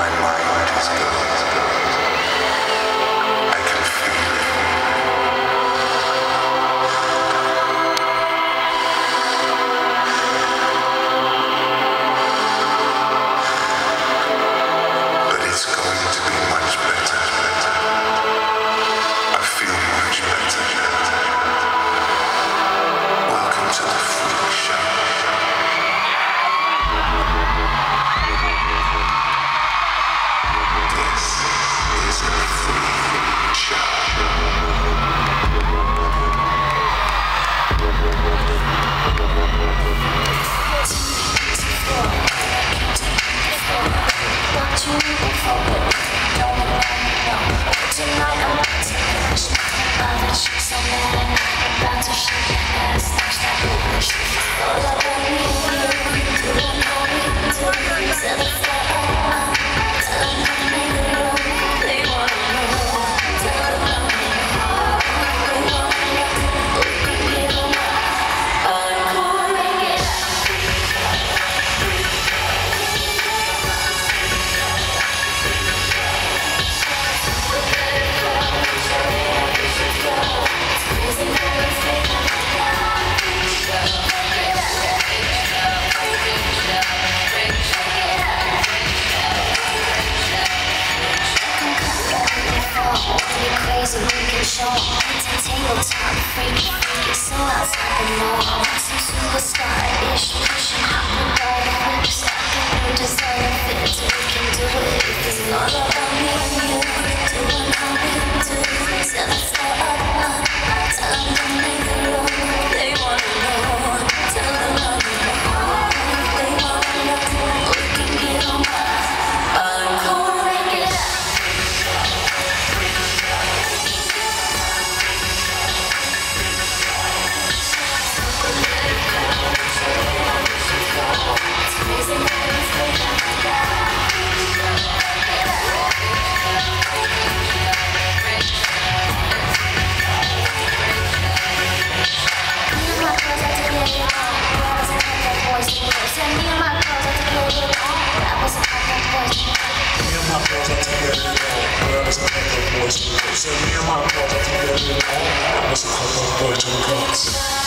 my mind is going. It's a freak. It's so outside the norm. Superstar-ish pushing hot with all the. No designer fits, we together, girl, a. So my girl, it's a couple of girls.